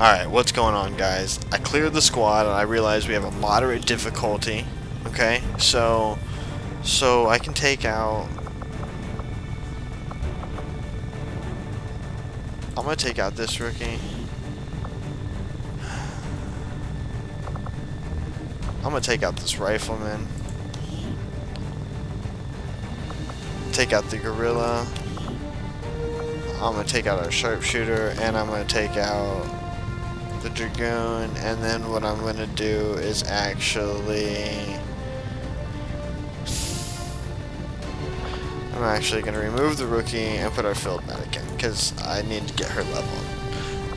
Alright, what's going on guys? I cleared the squad and I realized we have a moderate difficulty. Okay, so so I can take out I'm gonna take out this rookie. I'm gonna take out this rifleman. Take out the gorilla. I'm gonna take out our sharpshooter and I'm gonna take out the Dragoon, and then what I'm gonna do is actually... I'm actually gonna remove the rookie and put our field medic in, because I need to get her level.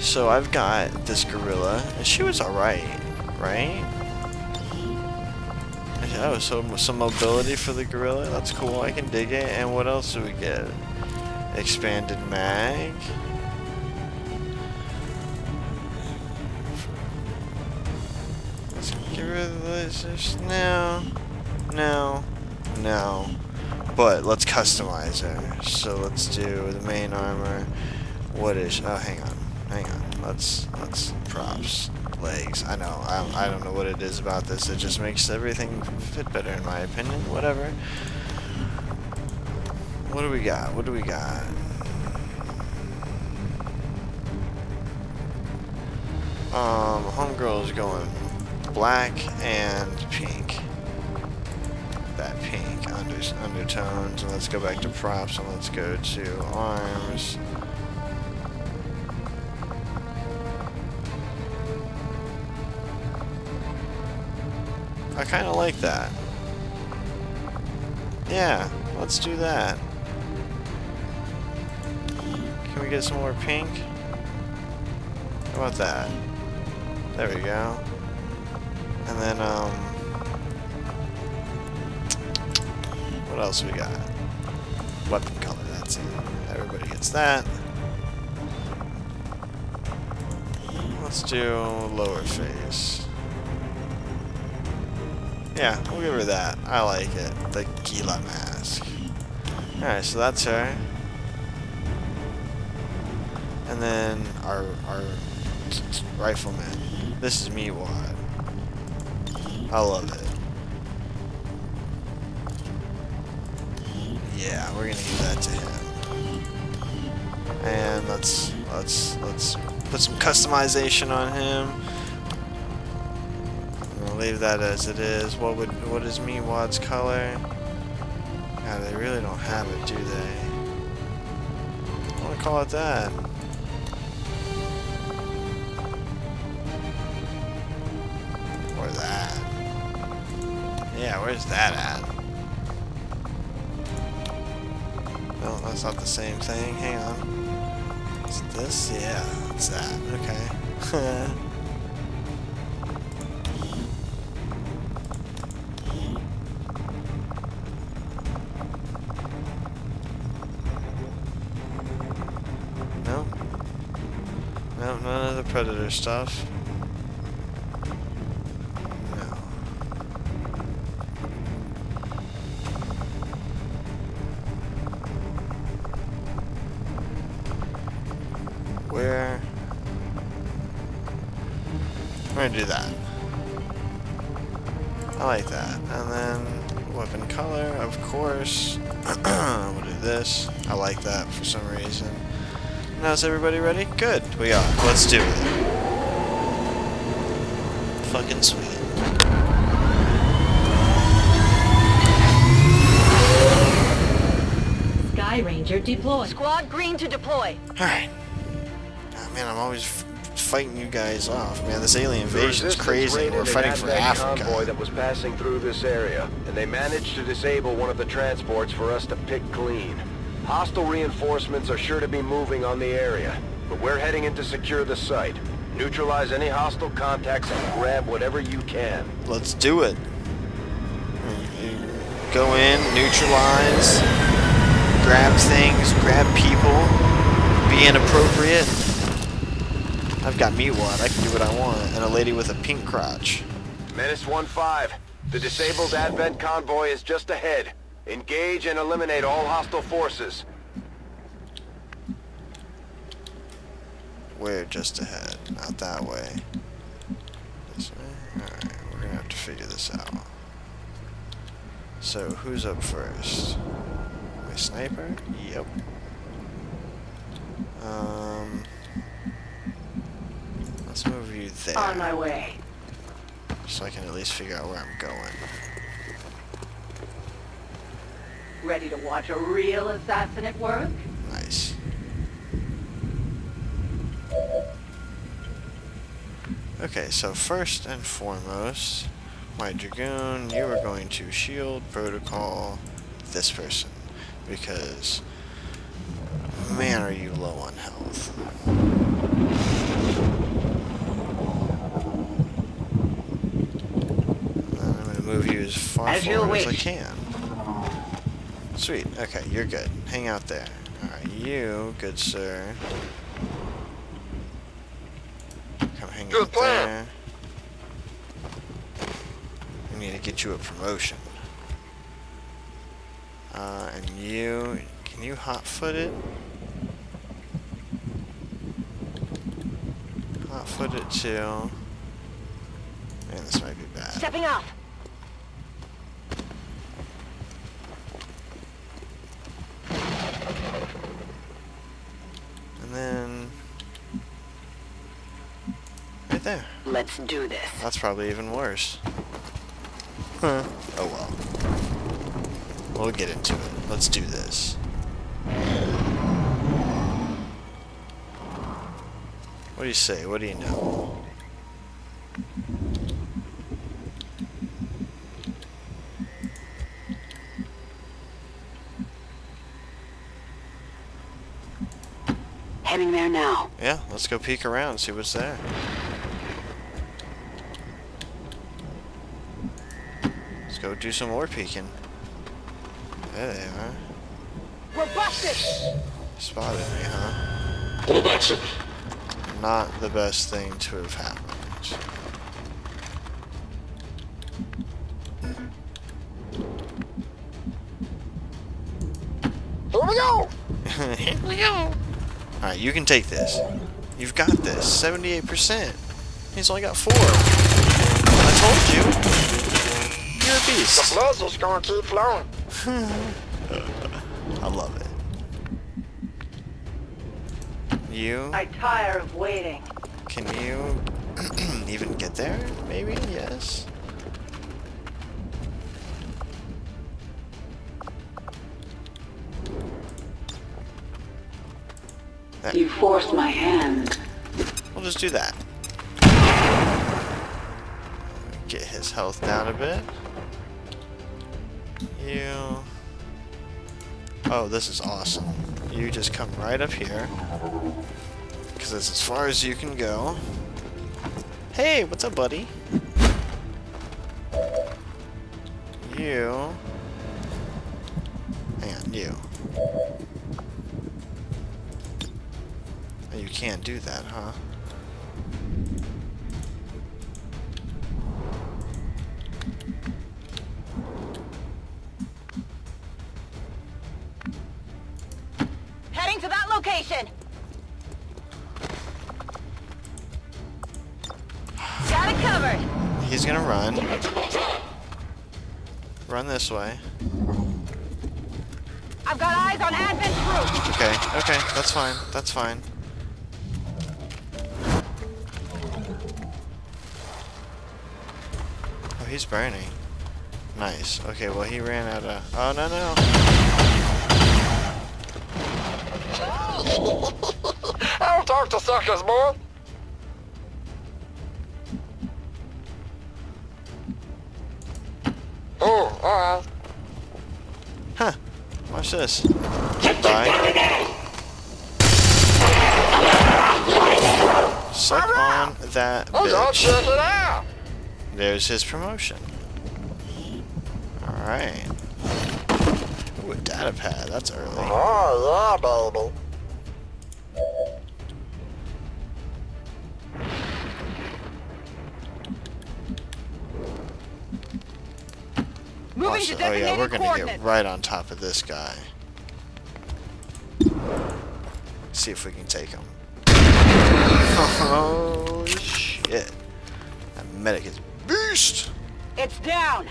So I've got this gorilla, and she was alright, right? Yeah, so some mobility for the gorilla, that's cool, I can dig it. And what else do we get? Expanded mag. Just no, no, no. But let's customize her. So let's do the main armor. What is? Oh, hang on, hang on. Let's let's props legs. I know. I I don't know what it is about this. It just makes everything fit better in my opinion. Whatever. What do we got? What do we got? Um, homegirl is going black and pink. That pink under, undertones. And let's go back to props and let's go to arms. I kind of like that. Yeah, let's do that. Can we get some more pink? How about that? There we go. And then, um... What else we got? Weapon color, that's it. Everybody gets that. Let's do lower face. Yeah, we'll give her that. I like it. The Gila mask. Alright, so that's her. And then our, our rifleman. This is Meatwad. I love it. Yeah, we're gonna give that to him. And let's let's let's put some customization on him. We'll leave that as it is. What would what is Meatwad's color? God, they really don't have it, do they? I wanna call it that. Yeah, where's that at? No, that's not the same thing. Hang on. Is this? Yeah, it's that. Okay. no. No, none of the Predator stuff. Is everybody ready? Good, we are. Let's do it. Fucking sweet. Skyranger deploy. Squad green to deploy. Alright man, I'm always fighting you guys off. Man, this alien invasion is crazy. We're fighting for Africa. convoy that was passing through this area, and they managed to disable one of the transports for us to pick clean. Hostile reinforcements are sure to be moving on the area, but we're heading in to secure the site. Neutralize any hostile contacts and grab whatever you can. Let's do it. Go in, neutralize, grab things, grab people, be inappropriate. I've got Meatwad. I can do what I want. And a lady with a pink crotch. Menace 1-5. The disabled Advent convoy is just ahead. Engage and eliminate all hostile forces. We're just ahead, not that way. This way? Alright, we're gonna have to figure this out. So, who's up first? My sniper? Yep. Um, let's move you there. On my way. So I can at least figure out where I'm going. Ready to watch a real assassin at work? Nice. Okay, so first and foremost, my Dragoon, you are going to shield protocol this person. Because, man, are you low on health. I'm going to move you as far As forward as I can. Sweet. Okay, you're good. Hang out there. Alright, you, good sir. Come hang Good out plan. there. We need to get you a promotion. Uh, and you, can you hot foot it? Hot foot it too. Man, this might be bad. Stepping off. And then... Right there. Let's do this. That's probably even worse. Huh. Oh well. We'll get into it. Let's do this. What do you say? What do you know? Heading there now. Yeah, let's go peek around, see what's there. Let's go do some more peeking. There they are. We're busted! Spotted me, huh? Not the best thing to have happened. Here we go! Here we go! Alright, you can take this. You've got this. 78%. He's only got four. I told you. You're The beast. blood's just gonna keep flowing. I love it. You, I tire of waiting. can you even get there? Maybe? Yes. There. You forced my hand. We'll just do that. Get his health down a bit. You. Oh, this is awesome. You just come right up here. Because that's as far as you can go. Hey, what's up, buddy? You. And you. You can't do that, huh? Location! Got it covered! He's gonna run. Run this way. I've got eyes on Advent's roof! Okay, okay, that's fine, that's fine. Oh, he's burning. Nice. Okay, well he ran out of... Oh, no, no. I don't talk to suckers, boy. Oh, alright. Huh. Watch this. Bye. Suck on that oh, I'm gonna bitch. it out. There's his promotion. Alright. Ooh, a data pad. That's early. Oh, yeah, baby. Moving to. Oh yeah, we're gonna get right on top of this guy. See if we can take him. Holy shit. That medic is beast! It's down.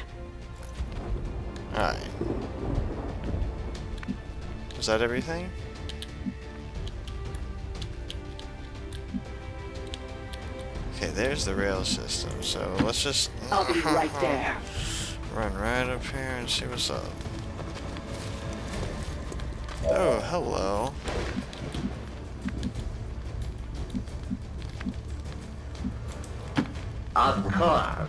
Alright. Is that everything? Okay, there's the rail system, so let's just I'll be right there. Run right up here and see what's up. Oh, hello. Of course.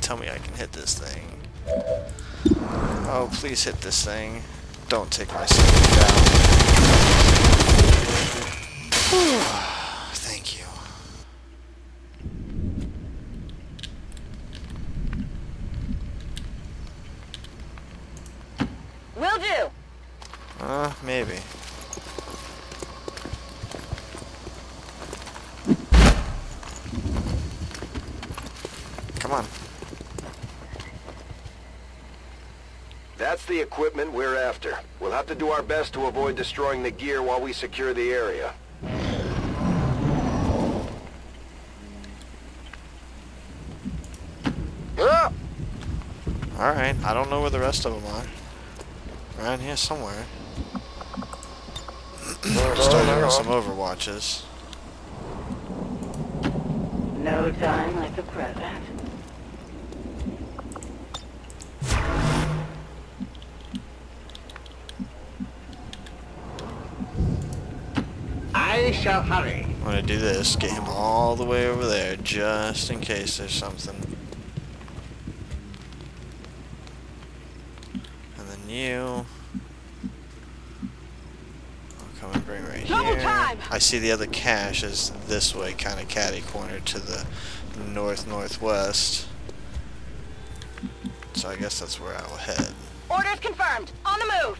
Tell me I can hit this thing. Oh, please hit this thing. Don't take my safety down. Whew. Thank you. Will do. Uh, maybe. Come on. That's the equipment we're after. We'll have to do our best to avoid destroying the gear while we secure the area. Yeah. Alright, I don't know where the rest of them are. Around here somewhere. Uh-huh. Starting with some overwatches. No time like the present. Shall hurry. I'm gonna do this, get him all the way over there, just in case there's something. And then you... I'll come and bring right Double here. time! I see the other cache is this way, kind of catty corner to the north-northwest. So I guess that's where I will head. Orders confirmed. On the move.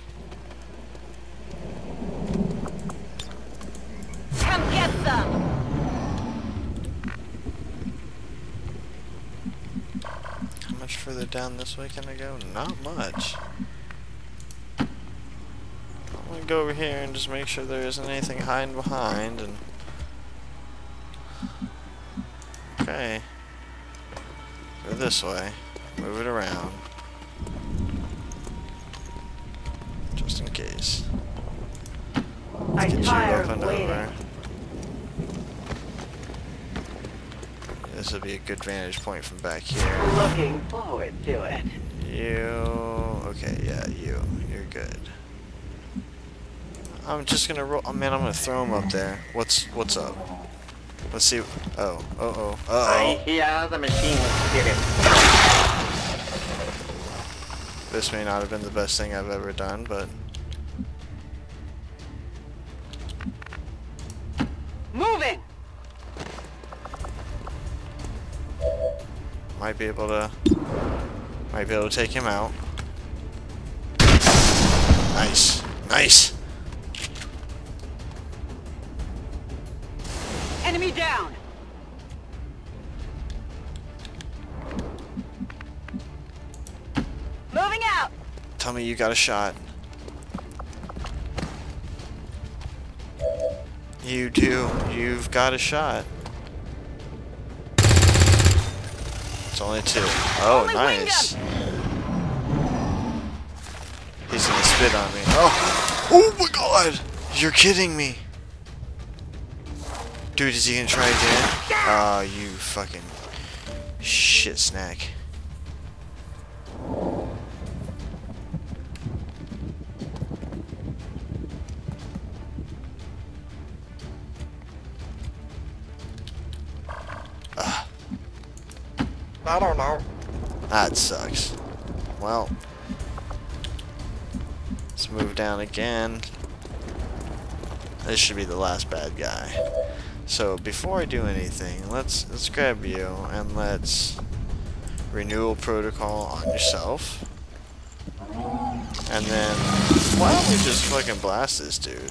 Further down this way can I go? Not much. I'm gonna go over here and just make sure there isn't anything hiding behind and Okay. Go this way. Move it around. Just in case. I'm Get you up and over. This will be a good vantage point from back here. Looking forward to it. You okay? Yeah, you. You're good. I'm just gonna roll. Oh man, I'm gonna throw him up there. What's what's up? Let's see. Oh, uh oh, uh I oh. hear the machine spirit. This may not have been the best thing I've ever done, but might be able to. Might be able to take him out. Nice, nice. Enemy down. Moving out. Tell me you got a shot. You do. You've got a shot. It's only two. Oh, Only nice. He's gonna spit on me. Oh! Oh my god! You're kidding me! Dude, is he gonna try again? Ah, you fucking shit snack. I don't know. That sucks. Well, let's move down again. This should be the last bad guy. So before I do anything, let's let's grab you and let's renewal protocol on yourself. And then why don't we just fucking blast this dude?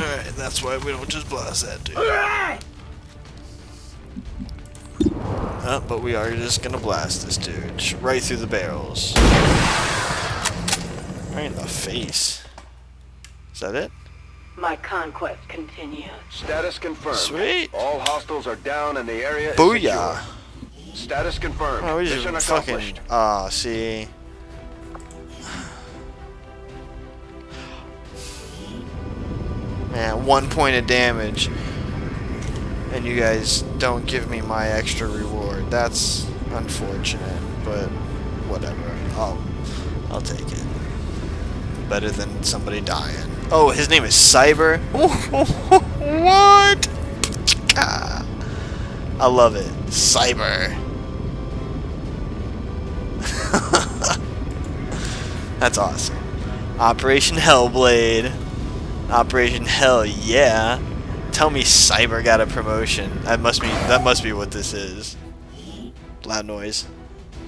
Alright, that's why we don't just blast that dude. Uh, but we are just gonna blast this dude right through the barrels. Right in the face. Is that it? My conquest continues. Status confirmed. Sweet. All hostiles are down and the area is Booyah. secure. Status confirmed. Oh, we just Mission fucking. accomplished. Ah, see. Man, one point of damage. And you guys don't give me my extra reward. That's unfortunate, but whatever. I'll, I'll take it. Better than somebody dying. Oh, his name is Cyber? what? Ah, I love it. Cyber. That's awesome. Operation Hellblade. Operation Hell yeah. Tell me Cyber got a promotion. That must be that must be what this is. Loud noise.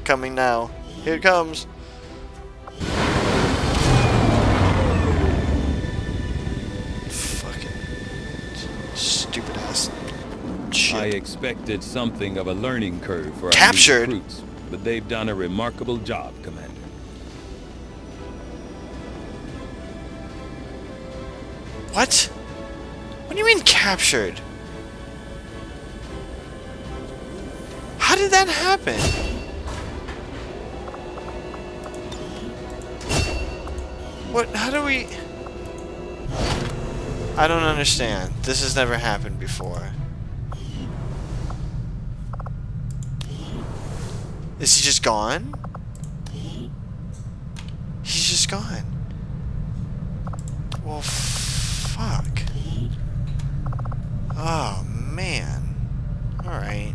Coming now. Here it comes. Fucking stupid ass shit. I expected something of a learning curve for our Captured? recruits, but they've done a remarkable job, Commander. What? What do you mean captured? How did that happen? What? How do we... I don't understand. This has never happened before. Is he just gone? He's just gone. Well, fuck. Oh, man. Alright.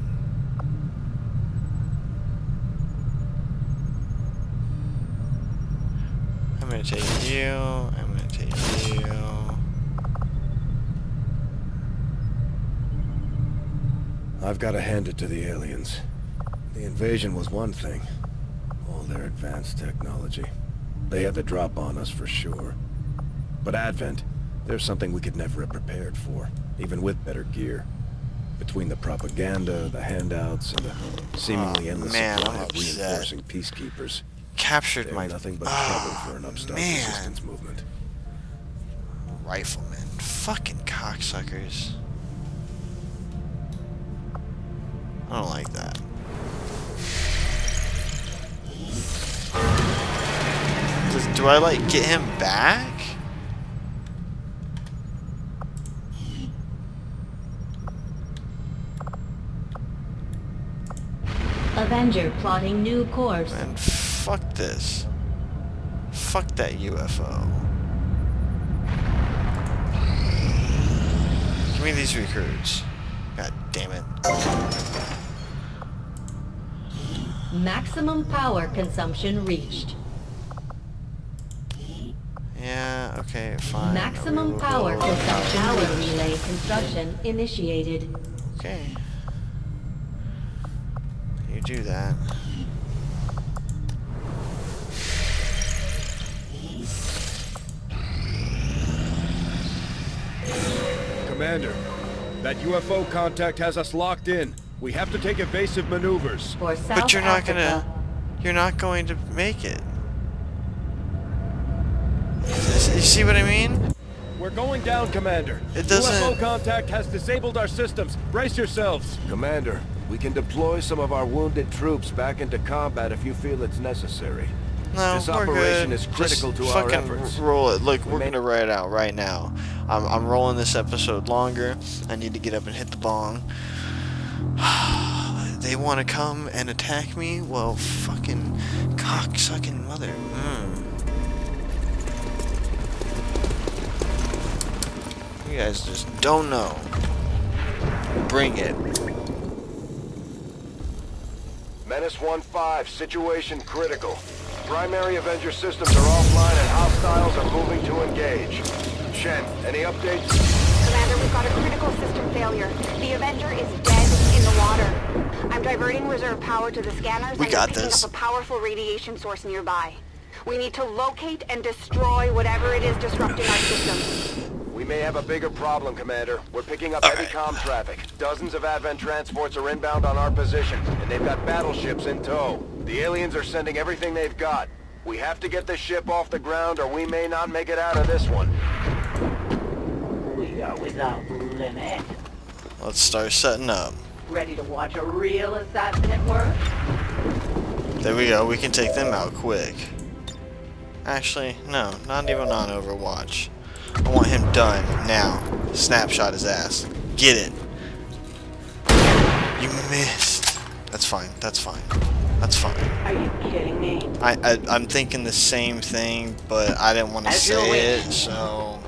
I'm gonna take you. I'm gonna take you. I've got to hand it to the aliens. The invasion was one thing. All their advanced technology. They had the drop on us for sure. But Advent, there's something we could never have prepared for, even with better gear. Between the propaganda, the handouts, and the seemingly Oh, endless man, supply of reinforcing peacekeepers, Captured my nothing but oh, trouble for an upstart man. resistance movement. riflemen. Fucking cocksuckers. I don't like that. Does, do I like get him back? Avenger plotting new course. Man, fuck this. Fuck that UFO. Give me these recruits. God damn it. Maximum power consumption reached. Yeah, okay, fine. Maximum power consumption. Power relay construction initiated. Okay. You do that. Commander, that UFO contact has us locked in. We have to take evasive maneuvers. But you're not Africa. gonna... You're not going to make it. You see what I mean? We're going down, Commander. It doesn't- UFO contact has disabled our systems. Brace yourselves. Commander, we can deploy some of our wounded troops back into combat if you feel it's necessary. No, This we're operation good. is critical Just to our efforts. roll it. Look, We we're gonna write it out right now. I'm, I'm rolling this episode longer. I need to get up and hit the bong. they want to come and attack me? Well, fucking cock-sucking mother. Mm. You guys just don't know. Bring it. Menace 1-5, situation critical. Primary Avenger systems are offline and hostiles are moving to engage. Shen, any updates? Commander, we've got a critical system failure. The Avenger is dead in the water. I'm diverting reserve power to the scanners We and got we're picking this. up a powerful radiation source nearby. We need to locate and destroy whatever it is disrupting our systems. We may have a bigger problem, Commander. We're picking up heavy comm traffic. Dozens of Advent transports are inbound on our position, and they've got battleships in tow. The aliens are sending everything they've got. We have to get this ship off the ground or we may not make it out of this one. without limit. Let's start setting up. Ready to watch a real assassin at work? There we go. We can take them out quick. Actually, no. Not even on Overwatch. I want him done now. Snapshot his ass. Get it. You missed. That's fine. That's fine. That's fine. Are you kidding me? I, I I'm thinking the same thing, but I didn't want to say it, so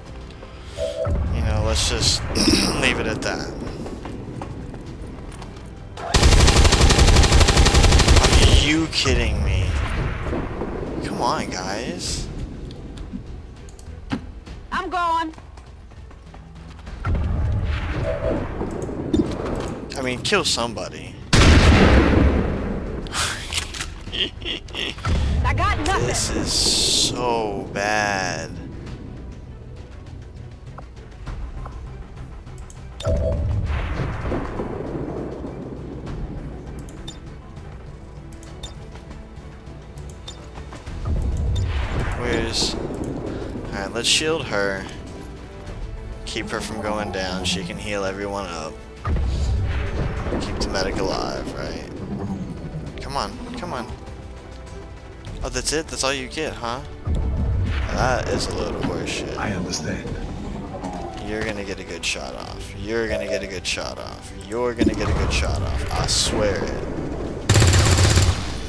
you know, let's just leave it at that. Are you kidding me? Come on, guys. I'm gone. I mean, kill somebody. I got nothing. This is so bad. Where's... Alright, let's shield her. Keep her from going down. She can heal everyone up. Keep the medic alive, right? Come on, come on. Oh, that's it? That's all you get, huh? That is a load of horseshit. I understand. You're gonna get a good shot off. You're gonna get a good shot off. You're gonna get a good shot off. I swear it.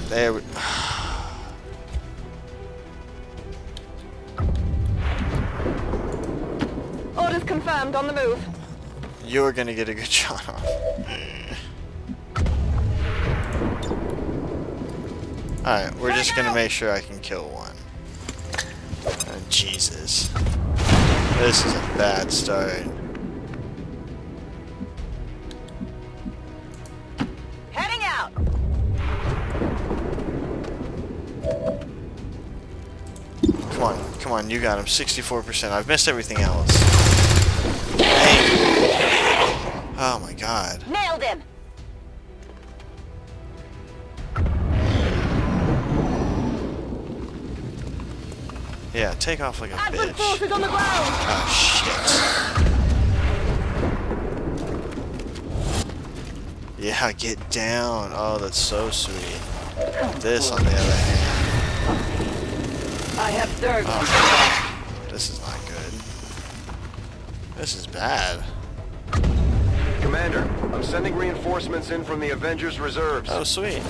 There we... Confirmed on the move. You're gonna get a good shot off. Alright, we're just gonna make sure I can kill one. Oh, Jesus. This is a bad start. Heading out. Come on, come on, you got him. 64%. I've missed everything else. Hey. Oh my god. Nailed him. Yeah, take off like a Advent bitch. forces on the ground. Oh shit. Yeah, get down. Oh, that's so sweet. This, on the other hand, I have oh, you. oh, this is not good. This is bad. Commander, I'm sending reinforcements in from the Avengers Reserves. Oh, sweet.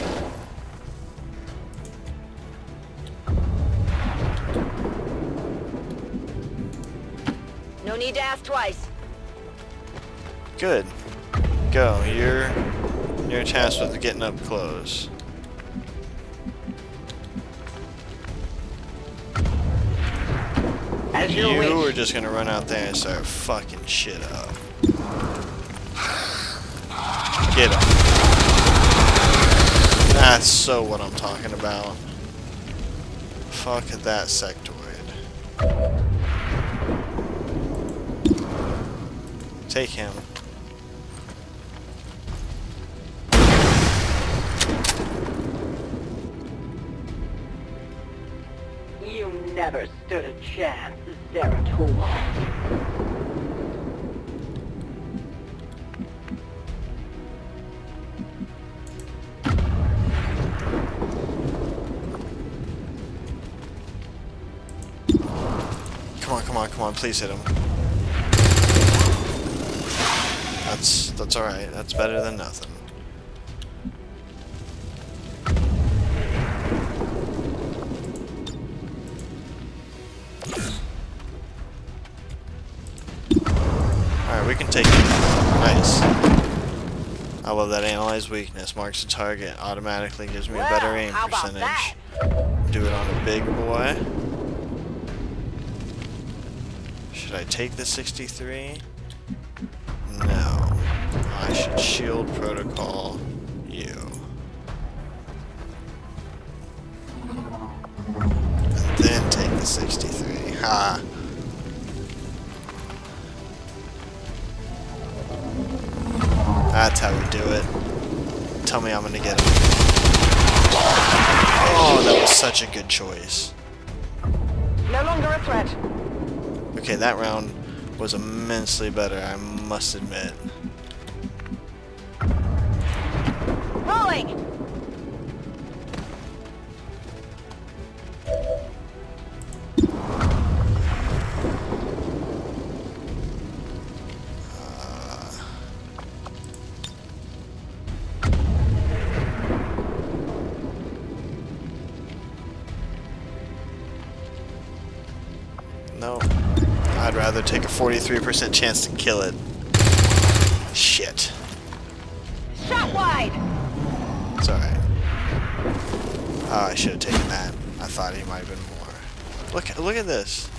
No need to ask twice. Good. Go. You're you're tasked with getting up close. As you You wish. are just gonna run out there and start fucking shit up. Get him. That's so what I'm talking about. Fuck that sectoid. Take him. You never stood a chance, Zeratul. Please hit him. That's that's alright. That's better than nothing. Alright, we can take it. Nice. I love that analyze weakness. Marks the target. Automatically gives me a better aim percentage. Do it on a big boy. Should I take the 63? No. I should shield protocol you. And then take the 63. Ha! That's how we do it. Tell me I'm gonna get him. Oh, that was such a good choice. No longer a threat. Okay, that round was immensely better, I must admit. Rolling! 43% chance to kill it. Shit. Shot wide! It's alright. Oh, I should have taken that. I thought he might have been more. Look, look at this.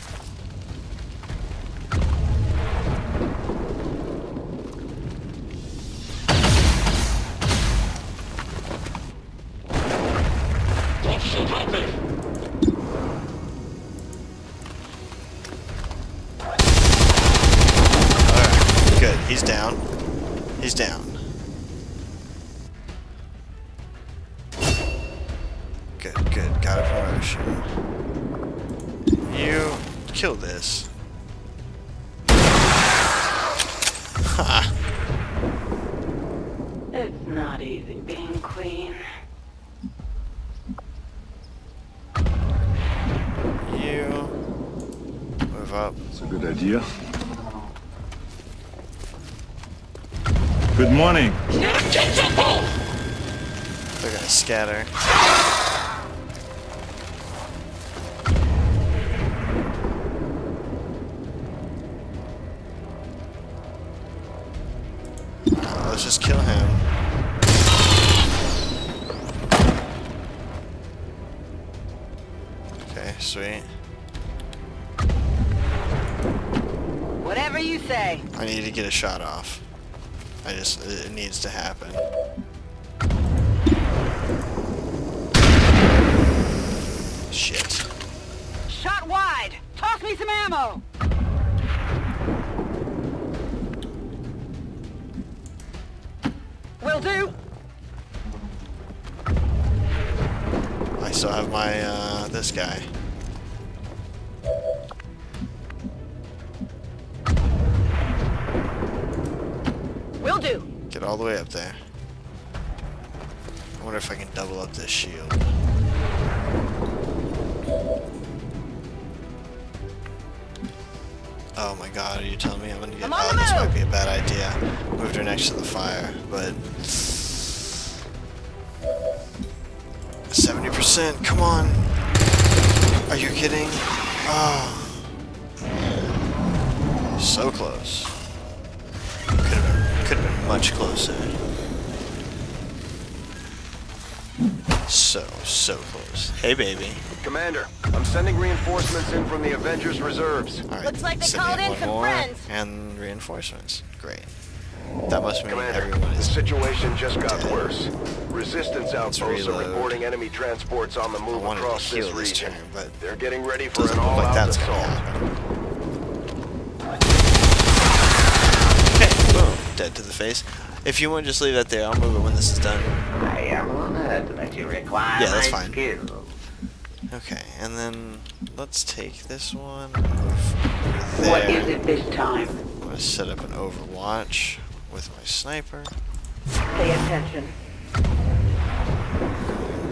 This. Ha! It's not easy being queen. You move up. It's a good idea. Good morning. They're gonna scatter. Get shot off. I just, it it needs to happen. Shit. Shot wide! Toss me some ammo! Will do! I still have my, uh, this guy. The way up there. I wonder if I can double up this shield. Oh my god, are you telling me I'm gonna get... I'm Oh, this might be a bad idea. Moved her next to the fire, but... 70%, come on! Are you kidding? Oh. So close. Much closer. So, so close. Hey, baby. Commander, I'm sending reinforcements in from the Avengers reserves. All right. Looks like they send called me in some more, friends. And reinforcements. Great. That must mean Commander, everyone the situation just got dead. worse. Resistance outposts are reporting enemy transports on the move wanted to across this heal this region. turn, but They're getting ready for doesn't an like all-out that's gonna assault. happen. Okay, boom. Dead to the face. If you want to just leave that there, I'll move it when this is done. I am honored that you require Yeah, that's my fine. skills. Okay, and then let's take this one. Move there. What is it this time? I'm gonna set up an Overwatch with my sniper. Pay attention.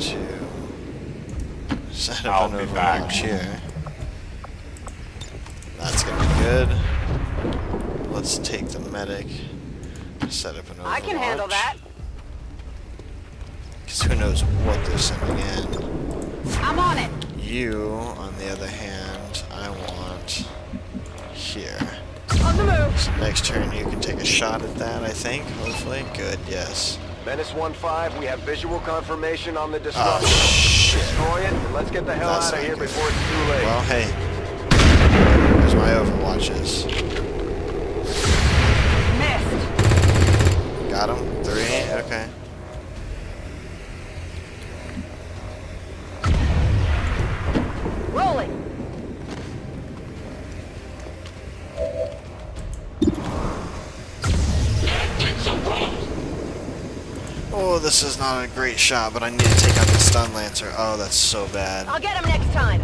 To set I'll an be back. Overwatch here. That's gonna be good. Let's take the medic. Set up an Overwatch. I can handle that. Because who knows what they're sending in. I'm on it! You, on the other hand, I want here. On the move! So next turn you can take a shot at that, I think, hopefully. Good, yes. Menace 1-5, we have visual confirmation on the ah, Oh, disruptor. shit. Destroy it, and let's get the hell That's out of here good. before it's too late. Well, hey. There's my Overwatches. Got him? Three? Okay. Rolling! Oh, this is not a great shot, but I need to take out the Stun Lancer. Oh, that's so bad. I'll get him next time!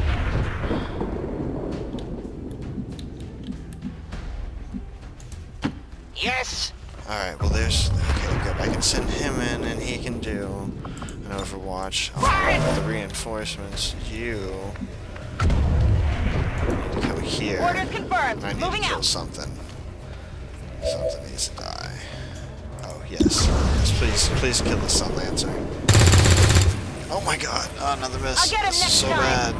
Yes. Alright, well there's... send him in and he can do an overwatch. Oh, the reinforcements. You... need to come here. Orders confirmed. I need Moving to kill out. something. Something needs to die. Oh, yes. Yes, please, please kill the Stun Lancer. Oh my god. Oh, another miss. I'll get him This is next so time. bad.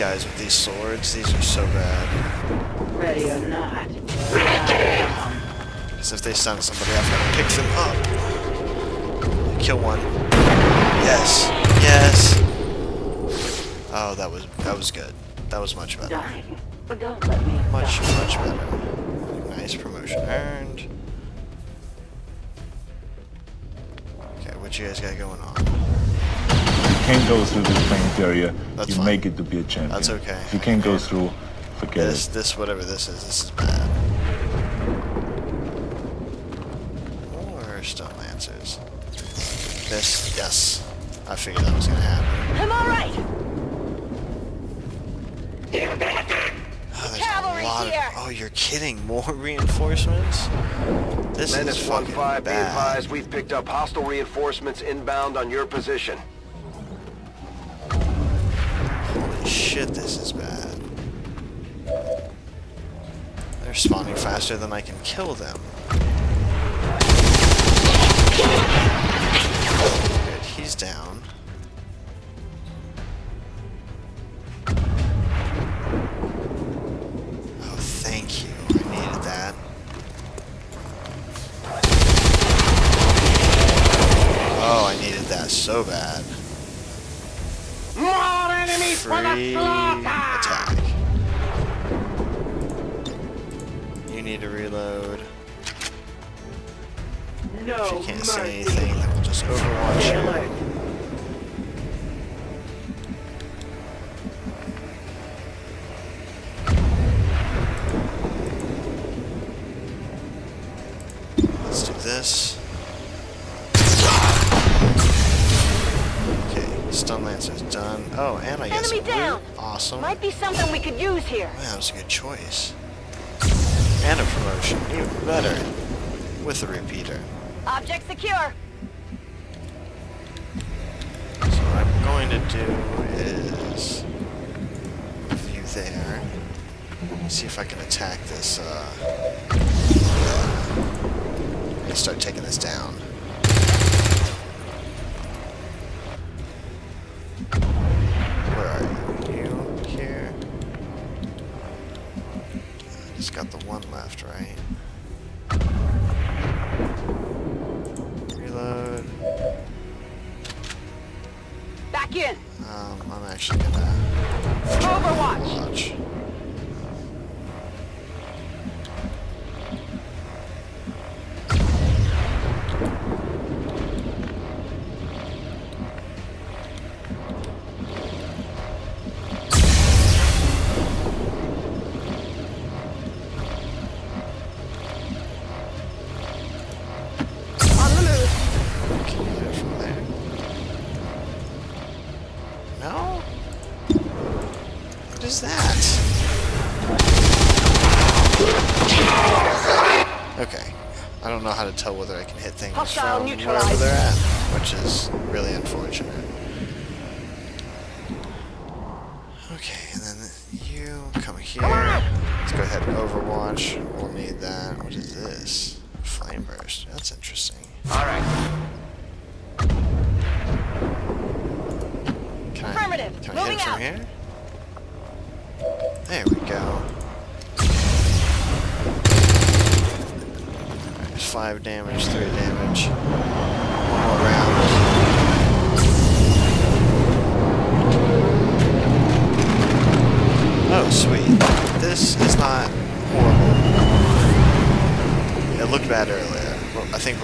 Guys with these swords, these are so bad. Ready or not. Because if they stun somebody, I've got to pick them up. Kill one. Yes. Yes. Oh, that was that was good. That was much better. Dying. But don't let me Much, much better. Nice promotion earned. Okay, what you guys got going on? Can't go through this playing area, That's you fine. make it to be a champion. That's okay. If you can't go through, forget This, it. this, whatever this is, this is bad. More stun lancers. This, yes. I figured that was gonna happen. I'm all right. Oh, there's Cavalry a lot here. Of, oh, you're kidding? More reinforcements? This Menace is fucking 1-5, be bad. advised, we've picked up hostile reinforcements inbound on your position. Shit, this is bad. They're spawning faster than I can kill them. Good, he's down. Oh, thank you. I needed that. Oh, I needed that so bad. More enemies for the Free attack. You need to reload. No If you can't see mercy. anything, then we'll just overwatch you. Might be something we could use here. Man, that was a good choice. And a promotion, even better. With a repeater. Object secure. So what I'm going to do is you there. See if I can attack this. Uh, start taking this down. Overwatch. Tell whether I can hit things Hostile from wherever they're at, which is really unfortunate.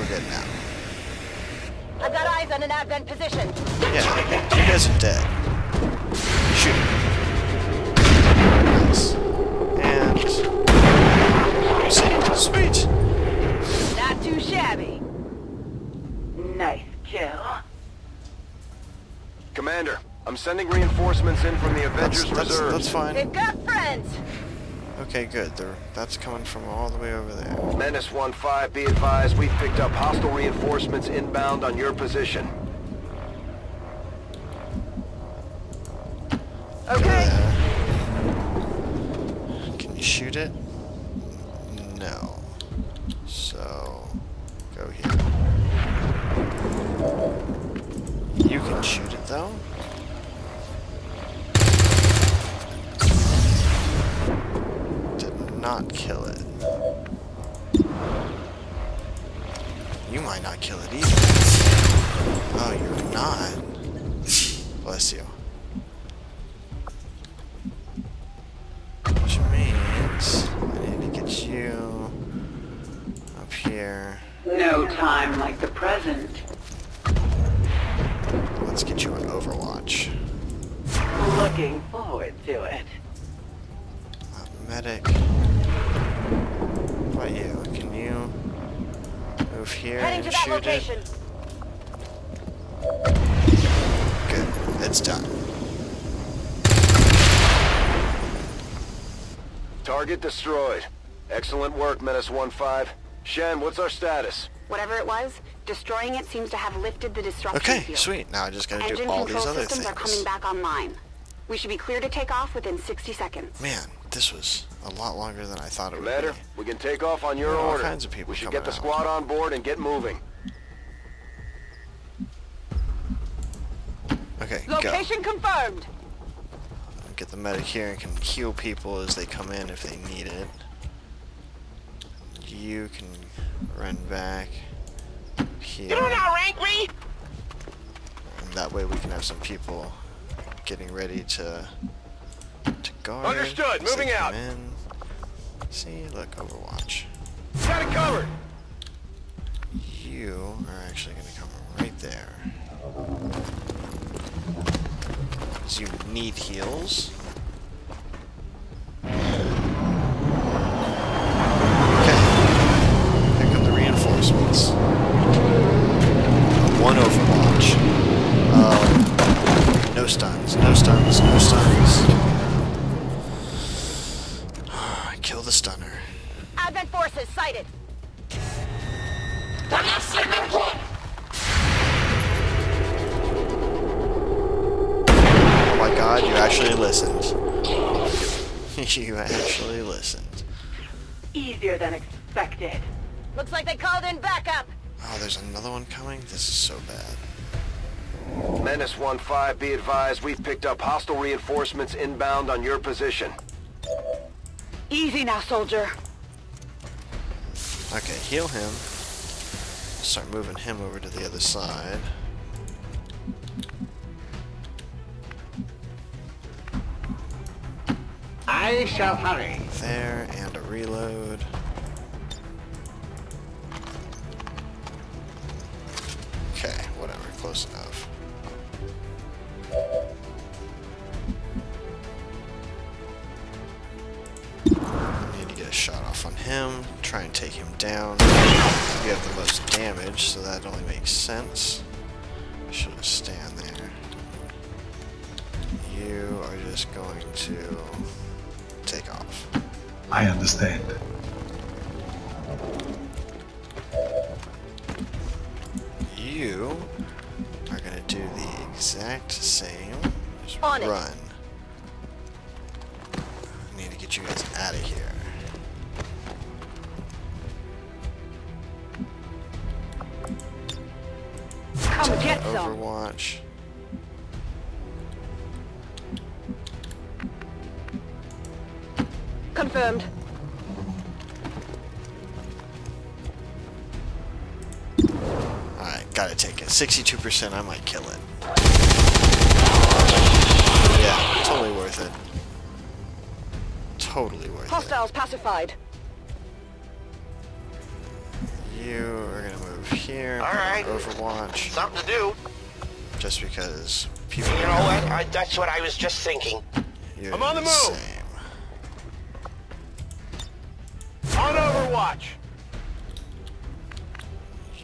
dead now. I've got eyes on an advent position. Yeah, you guys are dead. Shoot. Nice. And... Sweet! Not too shabby. Nice kill. Commander, I'm sending reinforcements in from the Avengers that's, that's, Reserve. That's fine. They've got friends! Okay, good. They're, that's coming from all the way over there. Menace 1-5, be advised, we've picked up hostile reinforcements inbound on your position. Okay. there. Can you shoot it? No. So, go here. You can shoot it though. Not kill it. You might not kill it either. To that shoot location. it? Good. It's done. Target destroyed. Excellent work, Menace 1-5. Shen, what's our status? Whatever it was, destroying it seems to have lifted the disruption Okay, field. sweet. Now I just gotta do Engine all control these other systems are coming back online. We should be clear to take off within 60 seconds. Man, this was a lot longer than I thought it would Commander, be. we can take off on your There are all kinds of people we should get the out. squad on board and get moving. Okay, go. Location confirmed. Get the medic here and can heal people as they come in if they need it. You can run back here. angry? And that way we can have some people getting ready to to guard. Understood. Moving out. In. See, look, Overwatch. Got it covered! You are actually going to come right there. 'Cause you need heals. Okay. Here come the reinforcements. One Overwatch. Um, no stuns, no stuns, no stuns. Kill the stunner. Advent forces sighted. God, you actually listened. you actually listened. Easier than expected. Looks like they called in backup. Oh, there's another one coming? This is so bad. Menace 1-5, be advised, we've picked up hostile reinforcements inbound on your position. Easy now, soldier. Okay, heal him. Start moving him over to the other side. I shall hurry. There, and a reload. Okay, whatever, close enough. I need to get a shot off on him, try and take him down. You have the most damage, so that only makes sense. Should have stand there. You are just going to. I understand. You are gonna do the exact same. Just On it. run. I need to get you guys out of here. Come get some. Overwatch. Confirmed. Alright, gotta take it. 62%, I might kill it. Yeah, totally worth it. Totally worth it. Hostiles pacified. You are gonna move here. All right. Overwatch. Something to do. Just because people. You know what? I, that's what I was just thinking. You're I'm on the move. your watch.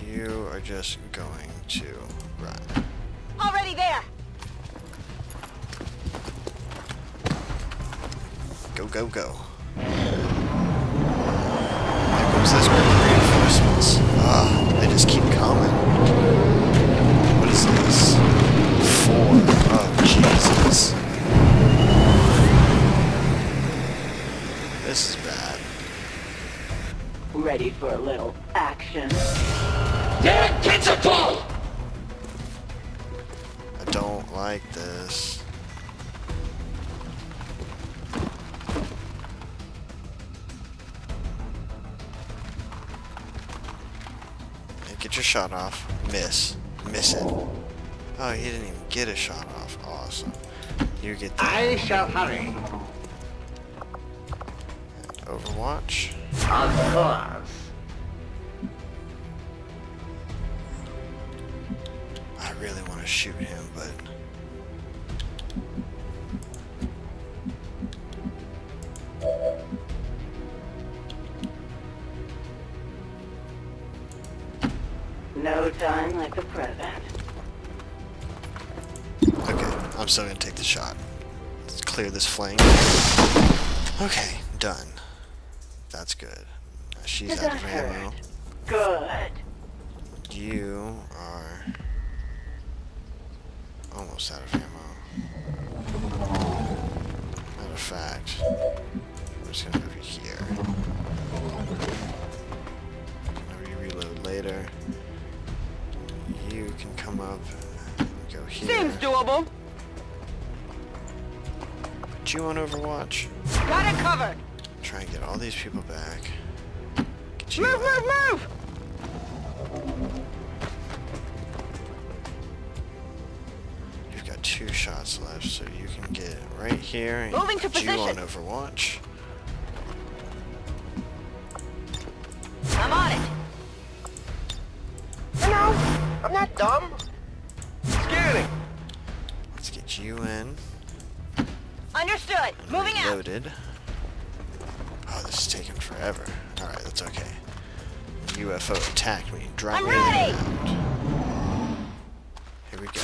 You are just going to run. Already there. Go, go, go. There goes this group of reinforcements. Ready for a little action? I don't like this. Yeah, Get your shot off. Miss. Miss it. Oh, he didn't even get a shot off. Awesome. You get that. I shall hurry. Overwatch. Of course. I really want to shoot him, but... No time like the present. Okay, I'm still gonna take the shot. Let's clear this flank. Okay, done. That's good. She's Did out of ammo. Good. You are almost out of ammo. Matter of fact, I'm just gonna move you here. Whenever you reload later, you can come up and go here. Seems doable. Put you on Overwatch. Got it covered. Try and get all these people back. Get you Move, up. move, move! You've got two shots left, so you can get right here and Moving to put you on. Overwatch. I'm on it. No, I'm not dumb. Scanning. Let's get you in. Understood. and Moving out. reloaded. Oh, this is taking forever. Alright, that's okay. UFO attacked me. Drop I'm me ready. around. Here we go.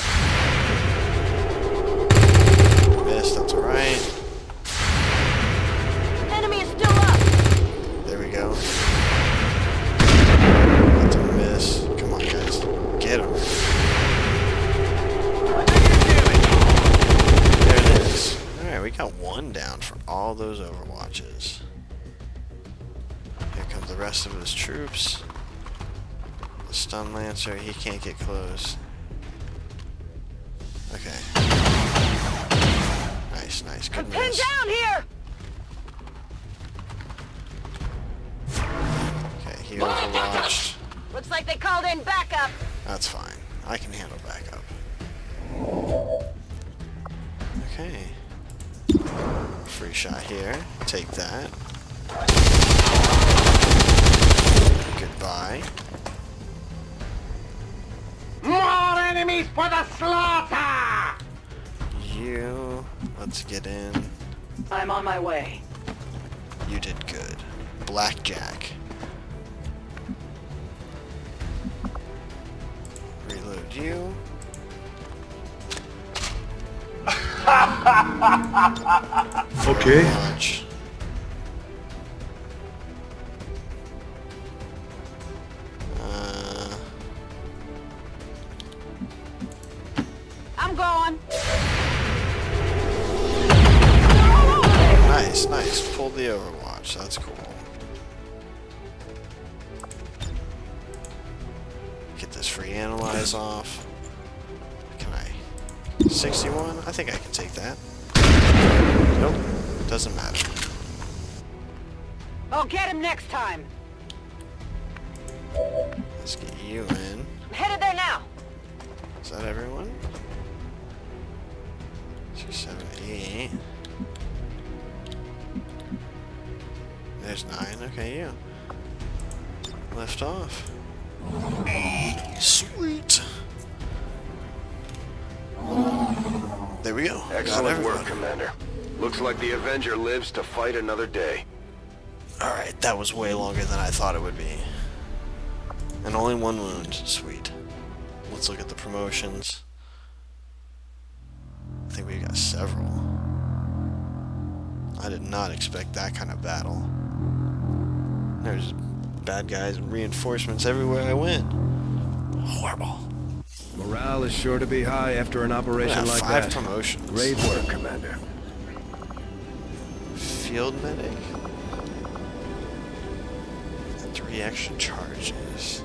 Missed, that's alright. Enemy is still up. There we go. That's a miss. Come on, guys. Get him. There it is. Alright, we got one down for all those overwatches. Here come the rest of his troops. The stun lancer, he can't get close. Okay. Nice, nice. Good I'm pinned down here. Okay, he overwatched. Looks like they called in backup. That's fine. I can handle backup. Okay. Free shot here. Take that. Goodbye. More enemies for the slaughter! You. Let's get in. I'm on my way. You did good. Blackjack. Reload you. Okay. Analyze off. Can I? 61? I think I can take that. Nope. Doesn't matter. I'll get him next time. Let's get you in. I'm headed there now. Is that everyone? Six, seven, eight. There's nine. Okay, you. Left off. Sweet. There we go. Excellent work. Commander. Looks like the Avenger lives to fight another day. Alright, that was way longer than I thought it would be. And only one wound. Sweet. Let's look at the promotions. I think we've got several. I did not expect that kind of battle. There's bad guys and reinforcements everywhere I went. Horrible. Morale is sure to be high after an operation like five that. promotions. Great work, Commander. Field medic. And three extra charges.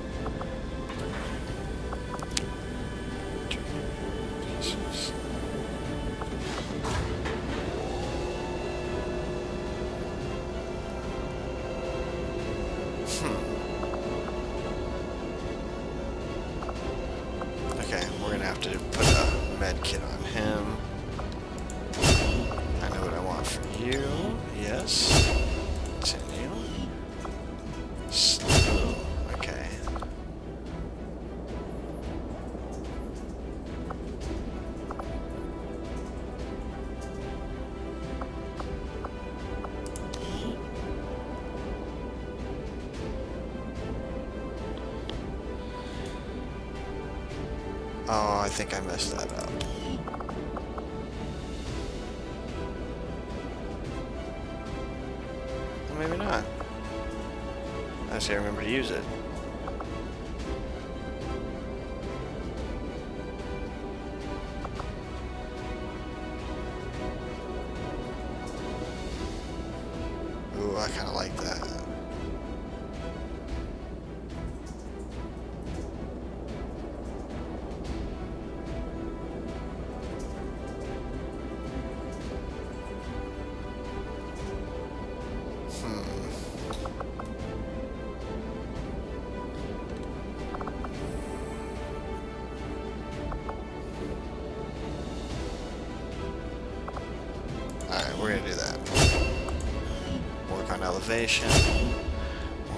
Elevation.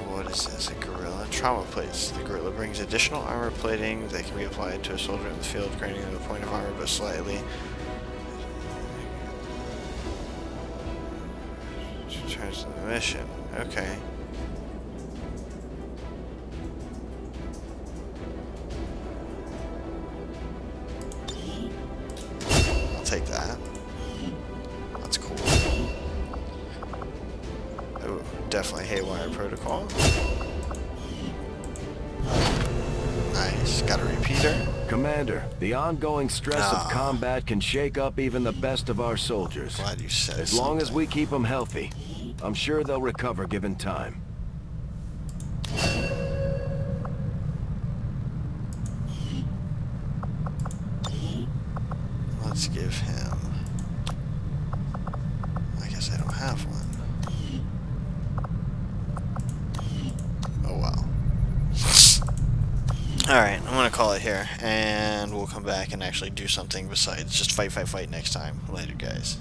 What is this? A gorilla? Trauma plates. The gorilla brings additional armor plating that can be applied to a soldier in the field, granting them a point of armor but slightly. Returns to the mission. Okay. Ongoing stress Ah. of combat can shake up even the best of our soldiers. Glad you said As long as we keep them healthy, I'm sure they'll recover given time. Let's give him. I guess I don't have one. Oh well. Alright, I'm gonna call it and actually do something besides just fight, fight, fight next time. Later, guys.